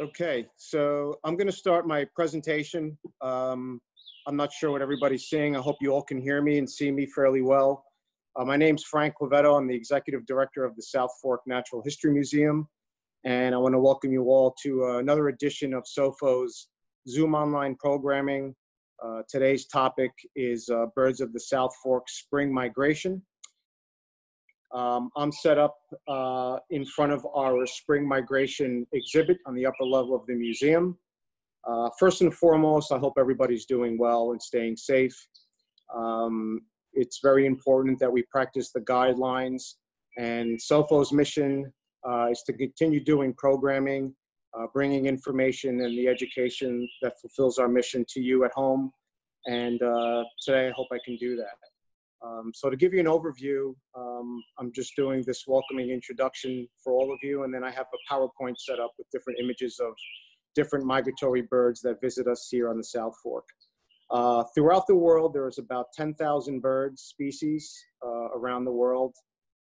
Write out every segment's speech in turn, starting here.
Okay, so I'm going to start my presentation. Um, I'm not sure what everybody's seeing. I hope you all can hear me and see me fairly well. Uh, my name's Frank Quevedo. I'm the executive director of the South Fork Natural History Museum. And I want to welcome you all to uh, another edition of SOFO's Zoom online programming. Uh, today's topic is uh, Birds of the South Fork Spring Migration. Um, I'm set up uh, in front of our spring migration exhibit on the upper level of the museum. Uh, first and foremost, I hope everybody's doing well and staying safe. Um, it's very important that we practice the guidelines and SOFO's mission uh, is to continue doing programming, uh, bringing information and the education that fulfills our mission to you at home. And uh, today I hope I can do that. Um, so to give you an overview, um, I'm just doing this welcoming introduction for all of you, and then I have a PowerPoint set up with different images of different migratory birds that visit us here on the South Fork. Uh, throughout the world, there's about 10,000 bird species uh, around the world,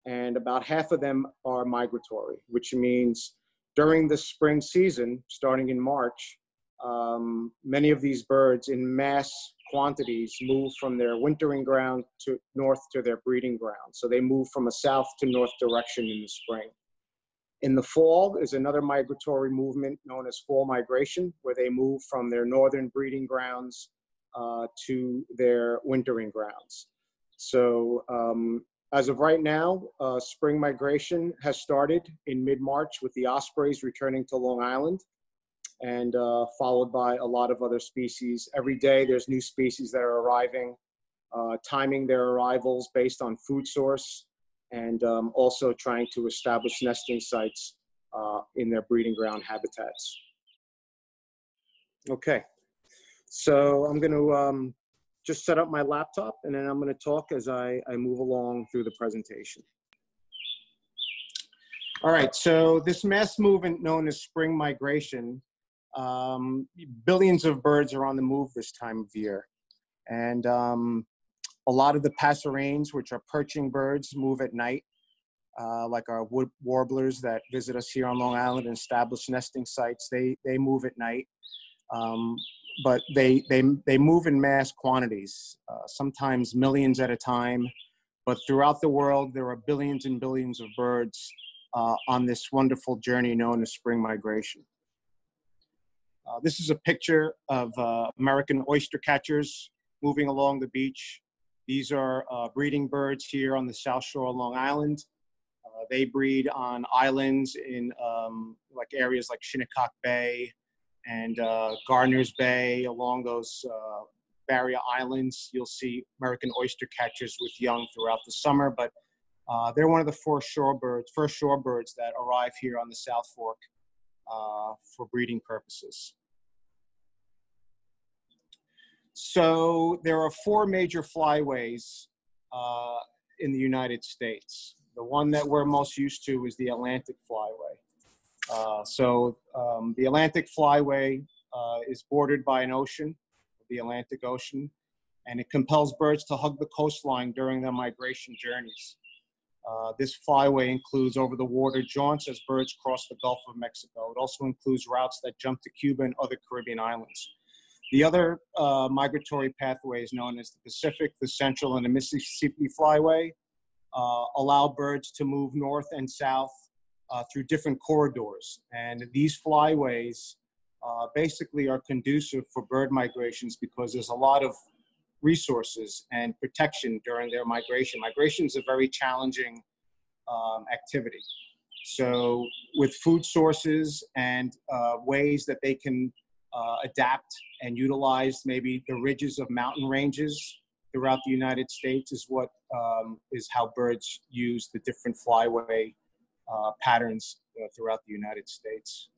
and about half of them are migratory, which means during the spring season, starting in March, um, many of these birds in mass quantities move from their wintering ground to north to their breeding ground. So they move from a south to north direction in the spring. In the fall is another migratory movement known as fall migration, where they move from their northern breeding grounds uh, to their wintering grounds. So um, as of right now, uh, spring migration has started in mid-March with the ospreys returning to Long Island and uh, followed by a lot of other species. Every day there's new species that are arriving, uh, timing their arrivals based on food source, and um, also trying to establish nesting sites uh, in their breeding ground habitats. Okay, so I'm going to um, just set up my laptop and then I'm going to talk as I, I move along through the presentation. All right, so this mass movement known as spring migration um, billions of birds are on the move this time of year. And um, a lot of the passerines, which are perching birds, move at night, uh, like our wood warblers that visit us here on Long Island and establish nesting sites. They, they move at night. Um, but they, they, they move in mass quantities, uh, sometimes millions at a time. But throughout the world, there are billions and billions of birds uh, on this wonderful journey known as spring migration. Uh, this is a picture of uh, American oyster catchers moving along the beach. These are uh, breeding birds here on the South Shore of Long Island. Uh, they breed on islands in um, like areas like Shinnecock Bay and uh, Gardiner's Bay along those barrier islands. You'll see American oyster catchers with young throughout the summer, but they're one of the four shorebirds, first shorebirds that arrive here on the South Fork uh, for breeding purposes. So there are four major flyways uh, in the United States. The one that we're most used to is the Atlantic Flyway. Uh, so um, the Atlantic Flyway uh, is bordered by an ocean, the Atlantic Ocean, and it compels birds to hug the coastline during their migration journeys. Uh, this flyway includes over the water jaunts as birds cross the Gulf of Mexico. It also includes routes that jump to Cuba and other Caribbean islands. The other uh, migratory pathways known as the Pacific, the Central, and the Mississippi Flyway uh, allow birds to move north and south uh, through different corridors. And these flyways uh, basically are conducive for bird migrations because there's a lot of resources and protection during their migration. Migration is a very challenging um, activity. So with food sources and uh, ways that they can uh, adapt and utilize maybe the ridges of mountain ranges throughout the United States is what um, is how birds use the different flyway uh, patterns uh, throughout the United States.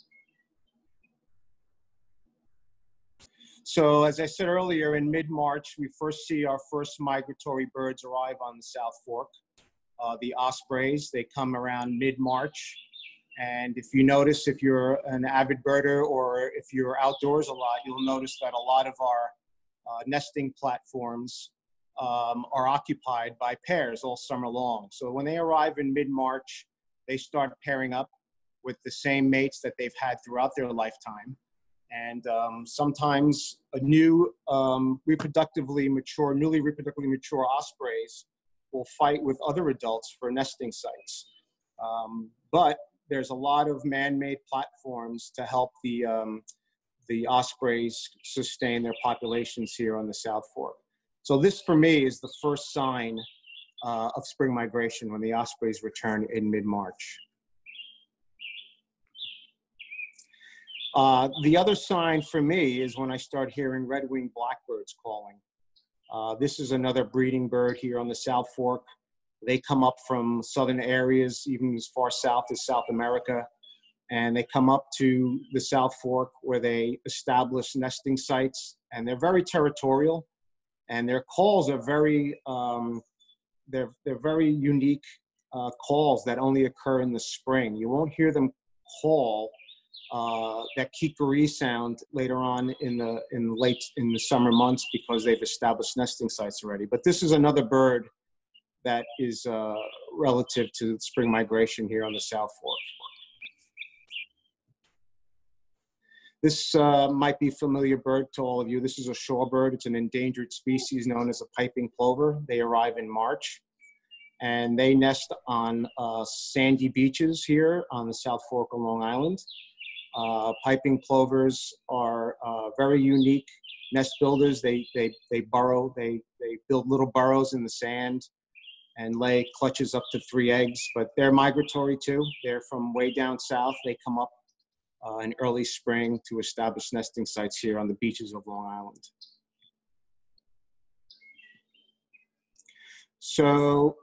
So as I said earlier, in mid-March, we first see our first migratory birds arrive on the South Fork. Uh, the ospreys, they come around mid-March. And if you notice, if you're an avid birder or if you're outdoors a lot, you'll notice that a lot of our uh, nesting platforms um, are occupied by pairs all summer long. So when they arrive in mid-March, they start pairing up with the same mates that they've had throughout their lifetime. And um, sometimes a new um, reproductively mature, newly reproductively mature ospreys will fight with other adults for nesting sites. Um, but there's a lot of man-made platforms to help the um, the ospreys sustain their populations here on the South Fork. So this, for me, is the first sign uh, of spring migration when the ospreys return in mid-March. Uh, the other sign for me is when I start hearing red-winged blackbirds calling. Uh, this is another breeding bird here on the South Fork. They come up from southern areas, even as far south as South America, and they come up to the South Fork where they establish nesting sites, and they're very territorial, and their calls are very, um, they're, they're very unique uh, calls that only occur in the spring. You won't hear them call uh, that kikaree sound later on in the in late in the summer months because they've established nesting sites already. But this is another bird that is uh, relative to spring migration here on the South Fork. This uh, might be a familiar bird to all of you. This is a shorebird. It's an endangered species known as a piping plover. They arrive in March and they nest on uh, sandy beaches here on the South Fork of Long Island. Uh, piping plovers are uh, very unique nest builders. They, they, they burrow, they, they build little burrows in the sand and lay clutches up to three eggs, but they're migratory too. They're from way down south. They come up uh, in early spring to establish nesting sites here on the beaches of Long Island. So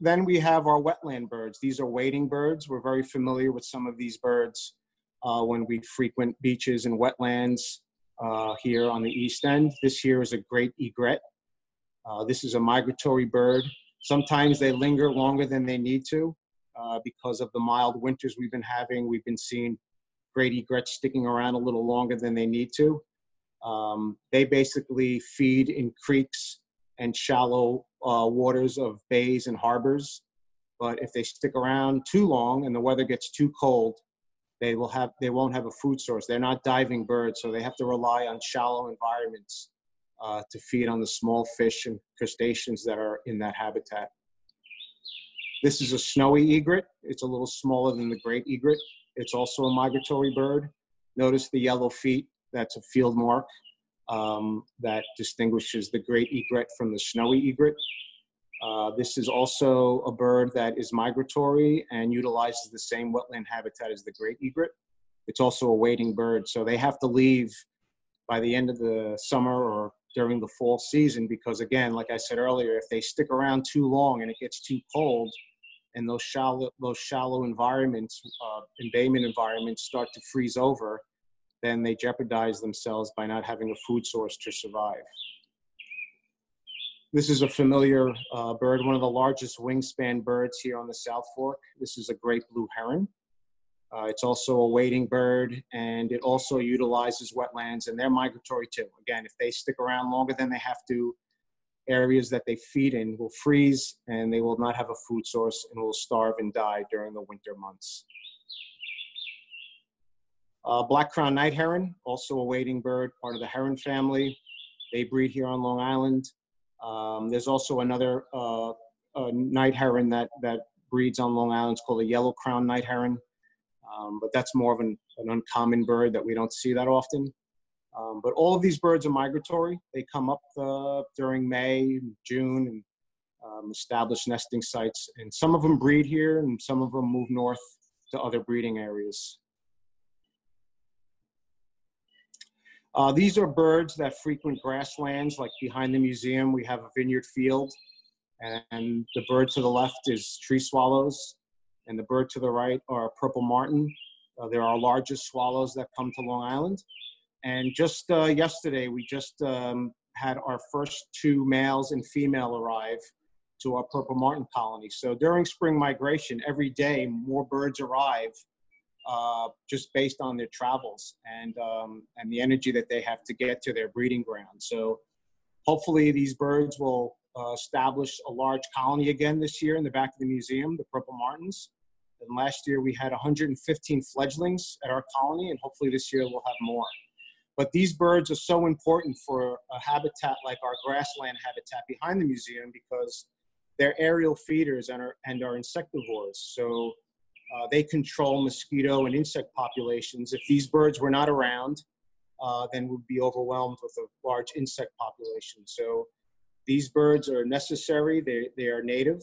then we have our wetland birds. These are wading birds. We're very familiar with some of these birds when we frequent beaches and wetlands uh, here on the east end. This here is a great egret. Uh, this is a migratory bird. Sometimes they linger longer than they need to uh, because of the mild winters we've been having. We've been seeing great egrets sticking around a little longer than they need to. Um, they basically feed in creeks and shallow uh, waters of bays and harbors. But if they stick around too long and the weather gets too cold, they will have they won't have a food source. They're not diving birds, so they have to rely on shallow environments uh, to feed on the small fish and crustaceans that are in that habitat. This is a snowy egret. It's a little smaller than the great egret. It's also a migratory bird. Notice the yellow feet. That's a field mark um, that distinguishes the great egret from the snowy egret. Uh, this is also a bird that is migratory and utilizes the same wetland habitat as the great egret. It's also a wading bird, so they have to leave by the end of the summer or during the fall season because, again, like I said earlier, if they stick around too long and it gets too cold, and those shallow those shallow environments, uh, embayment environments, start to freeze over, then they jeopardize themselves by not having a food source to survive. This is a familiar uh, bird, one of the largest wingspan birds here on the South Fork. This is a great blue heron. Uh, it's also a wading bird, and it also utilizes wetlands, and they're migratory too. Again, if they stick around longer than they have to, areas that they feed in will freeze, and they will not have a food source and will starve and die during the winter months. Uh, black crown night heron, also a wading bird, part of the heron family. They breed here on Long Island. Um, there's also another uh, night heron that, that breeds on Long Island. It's called a yellow crown night heron. Um, but that's more of an, an, uncommon bird that we don't see that often. Um, but all of these birds are migratory. They come up uh, during May, June, and um, establish nesting sites. And some of them breed here, and some of them move north to other breeding areas. Uh, these are birds that frequent grasslands, like behind the museum, we have a vineyard field. And the bird to the left is tree swallows, and the bird to the right are purple martin. Uh, they're our largest swallows that come to Long Island. And just uh, yesterday, we just um, had our first two males and female arrive to our purple martin colony. So during spring migration, every day more birds arrive uh, just based on their travels and um, and the energy that they have to get to their breeding ground. So hopefully these birds will uh, establish a large colony again this year in the back of the museum, the purple martins, And last year we had 115 fledglings at our colony, and hopefully this year we'll have more. But these birds are so important for a habitat like our grassland habitat behind the museum because they're aerial feeders and are, and are insectivores. So uh, they control mosquito and insect populations. If these birds were not around, uh, then we'd be overwhelmed with a large insect population. So these birds are necessary, they, they are native,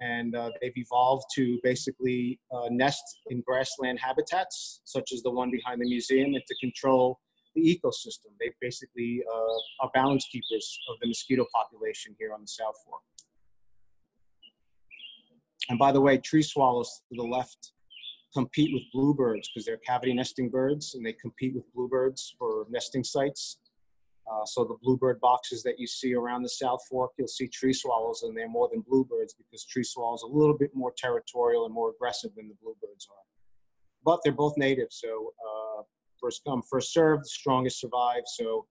and uh, they've evolved to basically uh, nest in grassland habitats, such as the one behind the museum, and to control the ecosystem. They basically uh, are balance keepers of the mosquito population here on the South Fork. And by the way, tree swallows to the left compete with bluebirds because they're cavity nesting birds and they compete with bluebirds for nesting sites. Uh, so the bluebird boxes that you see around the South Fork, you'll see tree swallows and they're more than bluebirds because tree swallows are a little bit more territorial and more aggressive than the bluebirds are. But they're both native, so uh, first come, first serve, the strongest survive. So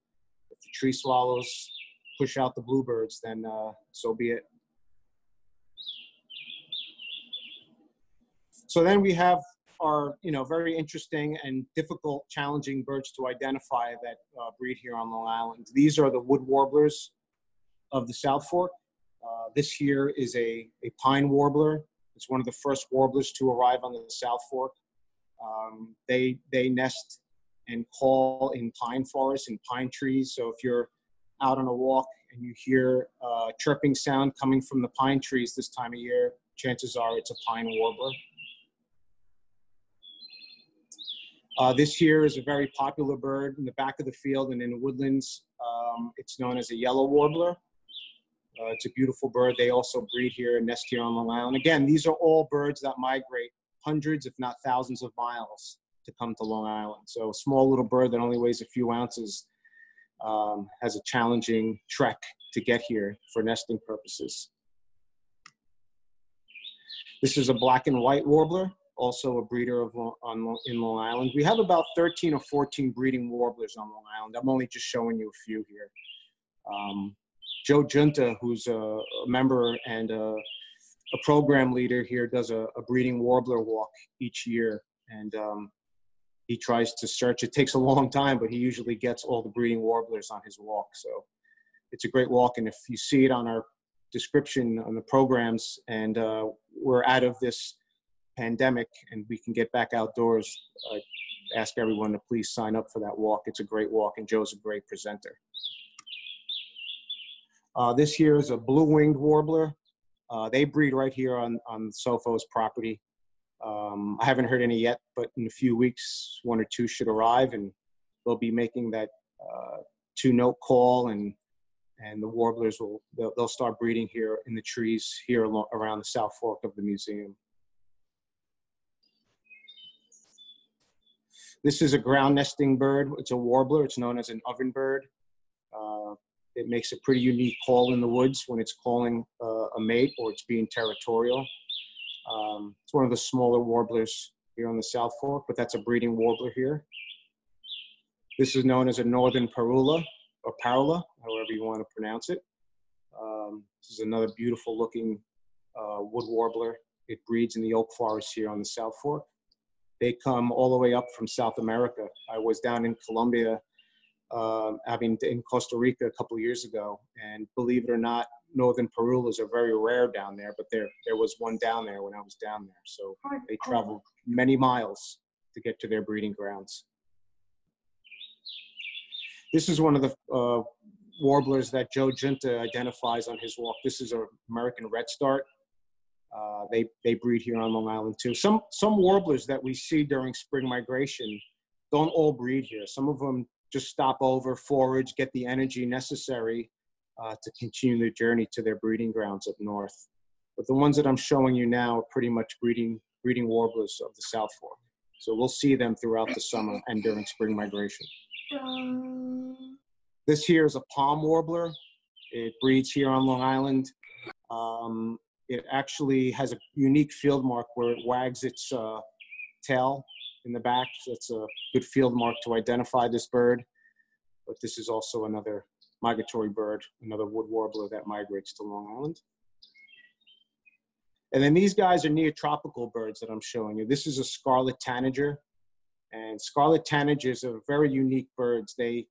if the tree swallows push out the bluebirds, then uh, so be it. So then we have our, you know, very interesting and difficult, challenging birds to identify that uh, breed here on Long Island. These are the wood warblers of the South Fork. Uh, this here is a, a pine warbler. It's one of the first warblers to arrive on the South Fork. Um, they, they nest and call in pine forests and pine trees. So if you're out on a walk and you hear uh, chirping sound coming from the pine trees this time of year, chances are it's a pine warbler. Uh, this year is a very popular bird in the back of the field and in the woodlands. Um, it's known as a yellow warbler. Uh, it's a beautiful bird. They also breed here and nest here on Long Island. Again, these are all birds that migrate hundreds, if not thousands of miles to come to Long Island. So a small little bird that only weighs a few ounces um, has a challenging trek to get here for nesting purposes. This is a black and white warbler also a breeder of on in Long Island. We have about 13 or 14 breeding warblers on Long Island. I'm only just showing you a few here. Um, Joe Giunta, who's a, a member and a, a, program leader here, does a, a, breeding warbler walk each year, and um, he tries to search. It takes a long time, but he usually gets all the breeding warblers on his walk. So it's a great walk, and if you see it on our description on the programs, and uh, we're out of this pandemic and we can get back outdoors, I ask everyone to please sign up for that walk. It's a great walk, and Joe's a great presenter. Uh, this here is a blue-winged warbler. Uh, they breed right here on, on Sofo's property. Um, I haven't heard any yet, but in a few weeks, one or two should arrive, and they'll be making that uh, two-note call, and and the warblers will they'll, they'll, start breeding here in the trees here around the South Fork of the museum. This is a ground nesting bird. It's a warbler. It's known as an oven bird. Uh, it makes a pretty unique call in the woods when it's calling uh, a mate or it's being territorial. Um, it's one of the smaller warblers here on the South Fork, but that's a breeding warbler here. This is known as a northern parula or parula, however you want to pronounce it. Um, this is another beautiful looking uh, wood warbler. It breeds in the oak forest here on the South Fork they come all the way up from South America. I was down in Colombia, um, I mean, in Costa Rica a couple years ago, and believe it or not, northern parulas are very rare down there. But there, there was one down there when I was down there. So they traveled many miles to get to their breeding grounds. This is one of the uh, warblers that Joe Giunta identifies on his walk. This is an American redstart. Uh, they they breed here on Long Island too. Some some warblers that we see during spring migration don't all breed here. Some of them just stop over, forage, get the energy necessary uh, to continue their journey to their breeding grounds up north. But the ones that I'm showing you now are pretty much breeding breeding warblers of the South Fork. So we'll see them throughout the summer and during spring migration. This here is a palm warbler. It breeds here on Long Island. Um, it actually has a unique field mark where it wags its uh, tail in the back. It's a good field mark to identify this bird. But this is also another migratory bird, another wood warbler that migrates to Long Island. And then these guys are neotropical birds that I'm showing you. This is a scarlet tanager. And scarlet tanagers are very unique birds. They,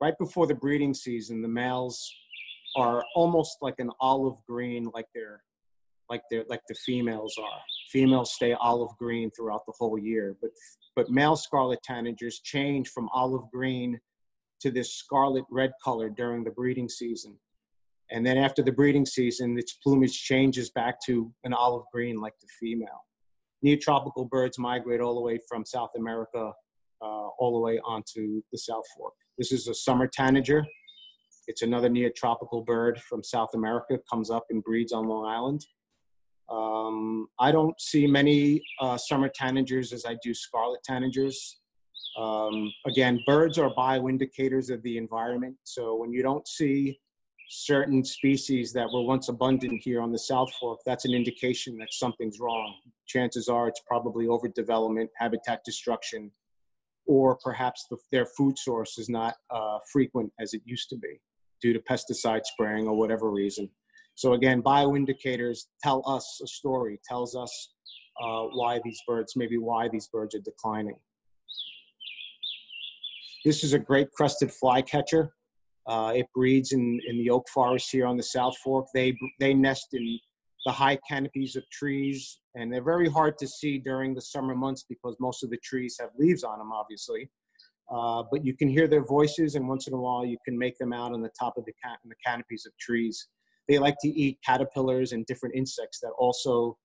right before the breeding season, the males are almost like an olive green, like they're, like they're, like the females are. Females stay olive green throughout the whole year, but, but male scarlet tanagers change from olive green to this scarlet red color during the breeding season. And then after the breeding season, its plumage changes back to an olive green like the female. Neotropical birds migrate all the way from South America uh, all the way onto the South Fork. This is a summer tanager. It's another neotropical bird from South America, comes up and breeds on Long Island. Um, I don't see many uh, summer tanagers as I do scarlet tanagers. Um, again, birds are bioindicators of the environment. So when you don't see certain species that were once abundant here on the South Fork, that's an indication that something's wrong. Chances are it's probably overdevelopment, habitat destruction, or perhaps the, their food source is not uh, frequent as it used to be due to pesticide spraying or whatever reason. So again, bioindicators tell us a story, tells us uh, why these birds, maybe why these birds are declining. This is a great crested flycatcher. Uh, it breeds in, in the oak forest here on the South Fork. They, they nest in the high canopies of trees, and they're very hard to see during the summer months because most of the trees have leaves on them, obviously. Uh, but you can hear their voices, and once in a while, you can make them out on the top of the, the canopies of trees. They like to eat caterpillars and different insects that also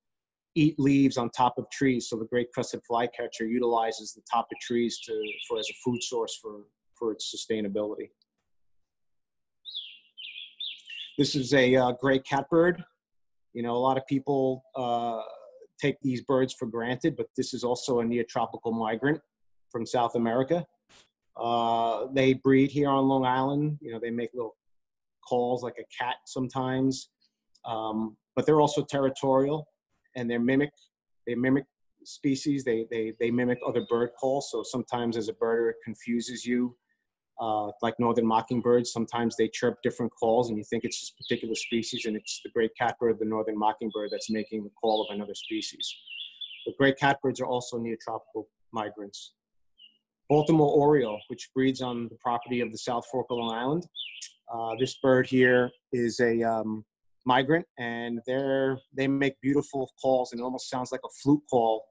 eat leaves on top of trees. So the great crested flycatcher utilizes the top of trees to, for as a food source for, for its sustainability. This is a uh, gray catbird. You know, a lot of people uh, take these birds for granted, but this is also a neotropical migrant from South America. Uh, they breed here on Long Island. You know, they make little calls like a cat sometimes, um, but they're also territorial and they mimic they mimic species. They they they mimic other bird calls. So sometimes as a birder, it confuses you uh, like northern mockingbirds, sometimes they chirp different calls and you think it's this particular species and it's the great catbird, the northern mockingbird that's making the call of another species. The great catbirds are also neotropical migrants. Baltimore oriole, which breeds on the property of the South Fork of Long Island. Uh, this bird here is a um, migrant and they're, they make beautiful calls and it almost sounds like a flute call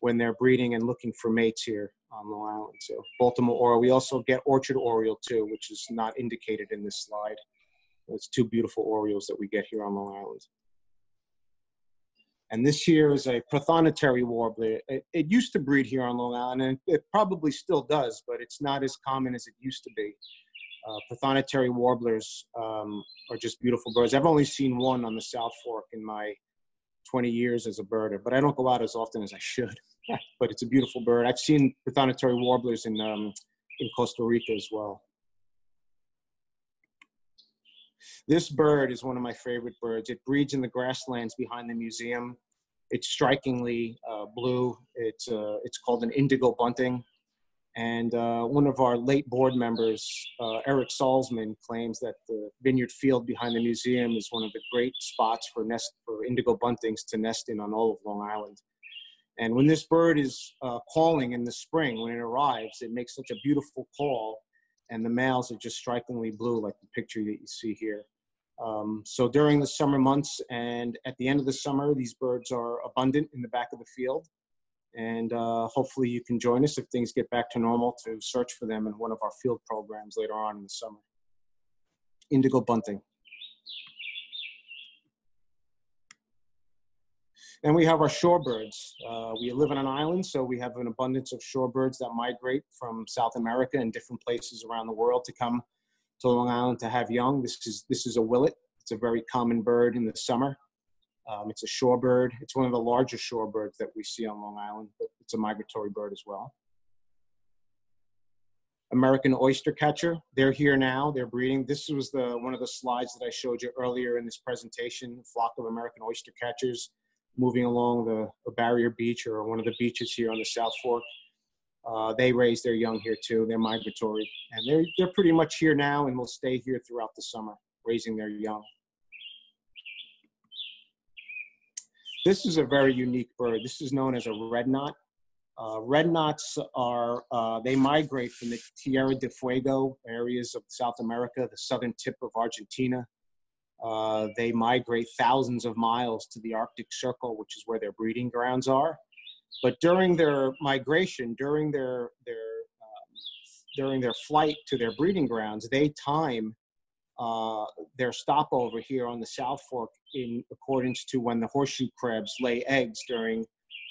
when they're breeding and looking for mates here on Long Island. So Baltimore Oriole. We also get Orchard Oriole too, which is not indicated in this slide. It's two beautiful Orioles that we get here on Long Island. And this here is a prothonotary warbler. It, it, used to breed here on Long Island, and it probably still does, but it's not as common as it used to be. Uh, prothonotary warblers um, are just beautiful birds. I've only seen one on the South Fork in my 20 years as a birder, but I don't go out as often as I should. but it's a beautiful bird. I've seen prothonotary warblers in um, in Costa Rica as well. This bird is one of my favorite birds. It breeds in the grasslands behind the museum. It's strikingly uh, blue. It's uh, it's called an indigo bunting. And uh, one of our late board members, uh, Eric Salzman, claims that the vineyard field behind the museum is one of the great spots for nest for indigo buntings to nest in on all of Long Island. And when this bird is uh, calling in the spring, when it arrives, it makes such a beautiful call, and the males are just strikingly blue, like the picture that you see here. Um, so during the summer months and at the end of the summer, these birds are abundant in the back of the field. And uh, hopefully you can join us if things get back to normal to search for them in one of our field programs later on in the summer. Indigo bunting. And we have our shorebirds. Uh, we live on an island, so we have an abundance of shorebirds that migrate from South America and different places around the world to come to Long Island to have young. This is this is a willet. It's a very common bird in the summer. Um, it's a shorebird. It's one of the largest shorebirds that we see on Long Island, but it's a migratory bird as well. American oyster catcher. They're here now. They're breeding. This was the one of the slides that I showed you earlier in this presentation. Flock of American oyster catchers moving along the, Barrier Beach or one of the beaches here on the South Fork. Uh, they raise their young here too. They're migratory, and they're they're pretty much here now, and will stay here throughout the summer, raising their young. This is a very unique bird. This is known as a red knot. Uh, red knots are, uh, they migrate from the Tierra del Fuego areas of South America, the southern tip of Argentina. Uh, they migrate thousands of miles to the Arctic Circle, which is where their breeding grounds are. But during their migration, during their, their, um, during their flight to their breeding grounds, they time uh, their stopover here on the South Fork in accordance to when the horseshoe crabs lay eggs during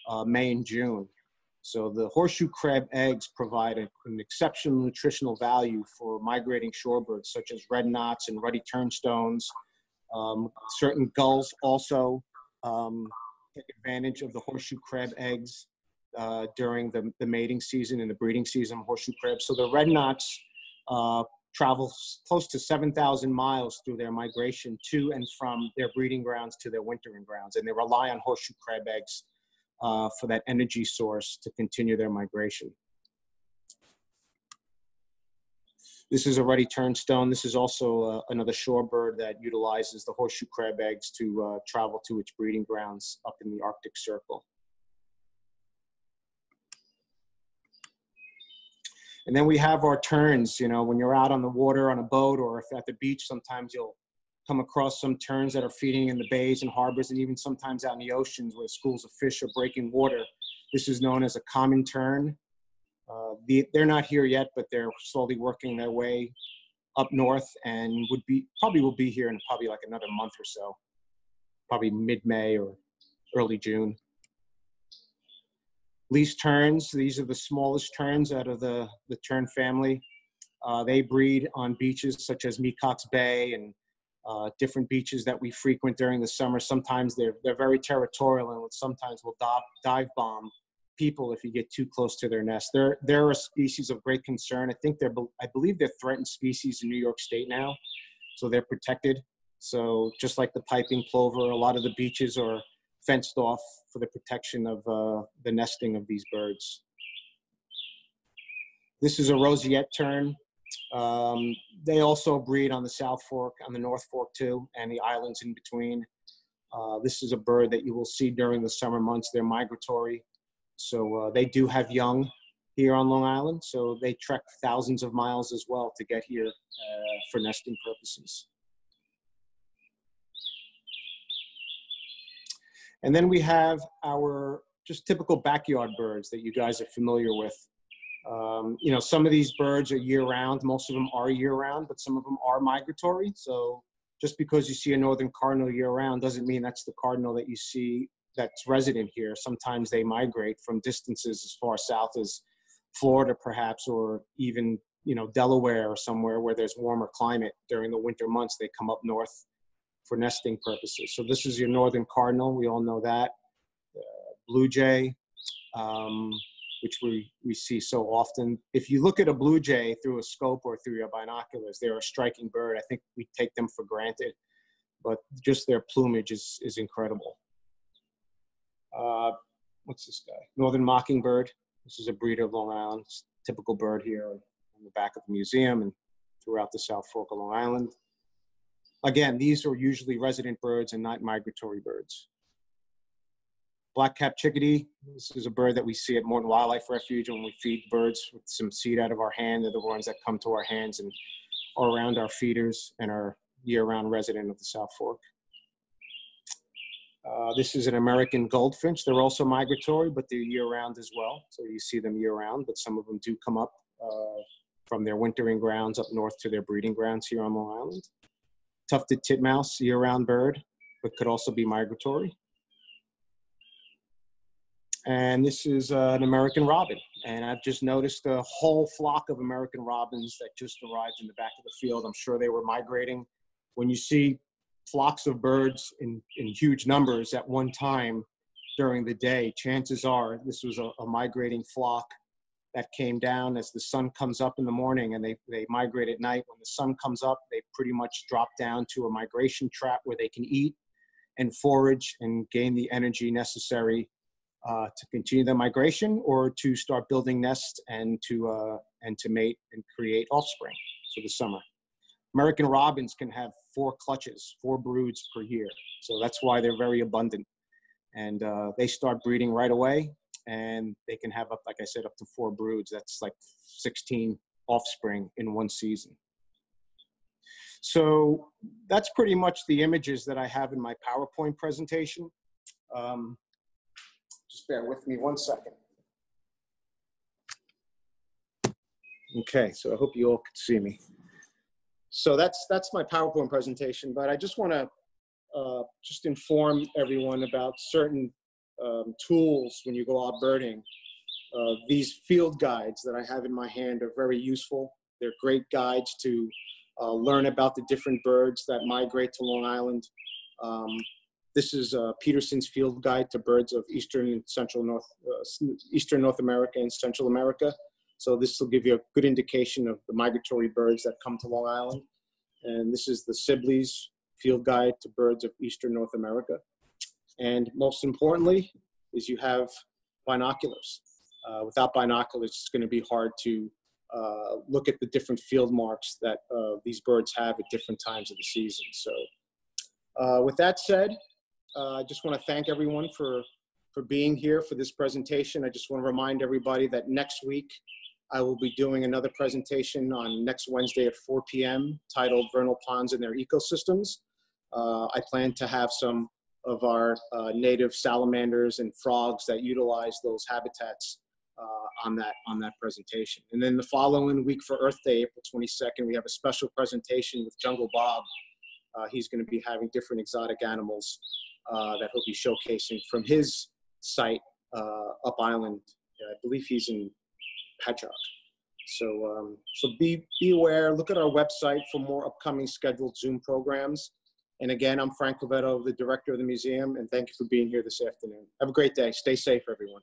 uh, May and June. So the horseshoe crab eggs provide a, an exceptional nutritional value for migrating shorebirds such as red knots and ruddy turnstones. Um, certain gulls also um, take advantage of the horseshoe crab eggs uh, during the, the mating season and the breeding season of horseshoe crabs. So the red knots uh, travel close to 7,000 miles through their migration to and from their breeding grounds to their wintering grounds. And they rely on horseshoe crab eggs uh, for that energy source to continue their migration. This is a ruddy turnstone. This is also uh, another shorebird that utilizes the horseshoe crab eggs to uh, travel to its breeding grounds up in the Arctic Circle. And then we have our terns, you know, when you're out on the water on a boat or if at the beach, sometimes you'll come across some terns that are feeding in the bays and harbors and even sometimes out in the oceans where schools of fish are breaking water. This is known as a common tern. Uh, the, they're not here yet, but they're slowly working their way up north and would be probably will be here in probably like another month or so, probably mid-May or early June. Least terns, these are the smallest terns out of the, the tern family. Uh, they breed on beaches such as Mecox Bay and uh, different beaches that we frequent during the summer. Sometimes they're, they're very territorial and sometimes will dive, dive bomb people if you get too close to their nest. They're, they're a species of great concern. I think they're, I believe they're threatened species in New York State now, so they're protected. So just like the piping plover, a lot of the beaches are fenced off for the protection of uh, the nesting of these birds. This is a roseate tern. Um, they also breed on the South Fork, on the North Fork too, and the islands in between. Uh, this is a bird that you will see during the summer months. They're migratory. So uh, they do have young here on Long Island. So they trek thousands of miles as well to get here uh, for nesting purposes. And then we have our just typical backyard birds that you guys are familiar with. Um, you know, some of these birds are year round. Most of them are year round, but some of them are migratory. So just because you see a northern cardinal year round doesn't mean that's the cardinal that you see that's resident here. Sometimes they migrate from distances as far south as Florida, perhaps, or even you know Delaware or somewhere where there's warmer climate during the winter months. They come up north for nesting purposes. So this is your northern cardinal. We all know that. Uh, blue jay, um, which we, we see so often. If you look at a blue jay through a scope or through your binoculars, they're a striking bird. I think we take them for granted, but just their plumage is, is incredible. Uh, what's this guy? Northern mockingbird. This is a breeder of Long Island. It's typical bird here in the back of the museum and throughout the South Fork of Long Island. Again, these are usually resident birds and not migratory birds. Black-capped chickadee, this is a bird that we see at Morton Wildlife Refuge when we feed birds with some seed out of our hand. They're the ones that come to our hands and are around our feeders and are year-round resident of the South Fork. Uh, this is an American goldfinch. They're also migratory, but they're year-round as well. So you see them year-round, but some of them do come up uh, from their wintering grounds up north to their breeding grounds here on Long Island tufted titmouse, year-round bird, but could also be migratory. And this is uh, an American robin. And I've just noticed a whole flock of American robins that just arrived in the back of the field. I'm sure they were migrating. When you see flocks of birds in, in huge numbers at one time during the day, chances are this was a, a migrating flock that came down as the sun comes up in the morning and they, they migrate at night. When the sun comes up, they pretty much drop down to a migration trap where they can eat and forage and gain the energy necessary uh, to continue their migration or to start building nests and to, uh, and to mate and create offspring for the summer. American robins can have four clutches, four broods per year. So that's why they're very abundant. and uh, they start breeding right away and they can have up like i said up to four broods. That's like 16 offspring in one season. So that's pretty much the images that i have in my powerpoint presentation. Um, just bear with me one second. Okay so i hope you all can see me so that's that's my powerpoint presentation but i just want to uh, just inform everyone about certain um, tools when you go out birding. Uh, these field guides that I have in my hand are very useful. They're great guides to uh, learn about the different birds that migrate to Long Island. Um, this is uh, Peterson's Field Guide to Birds of Eastern and Central North, uh, Eastern North America and Central America. So this will give you a good indication of the migratory birds that come to Long Island. And this is the Sibley's Field Guide to Birds of Eastern North America. And most importantly, is you have binoculars. Uh, without binoculars, it's going to be hard to uh, look at the different field marks that uh, these birds have at different times of the season. So, uh, with that said, uh, I just want to thank everyone for for being here for this presentation. I just want to remind everybody that next week I will be doing another presentation on next Wednesday at 4 p.m. titled Vernal Ponds and Their Ecosystems. Uh, I plan to have some of our uh, native salamanders and frogs that utilize those habitats uh, on that on that presentation. And then the following week for Earth Day, April 22nd, we have a special presentation with Jungle Bob. Uh, he's going to be having different exotic animals uh, that he'll be showcasing from his site uh, up island. I believe he's in Patchogue. So, um, so be, be aware, look at our website for more upcoming scheduled Zoom programs. And again, I'm Frank Quevedo, the director of the museum, and thank you for being here this afternoon. Have a great day. Stay safe, everyone.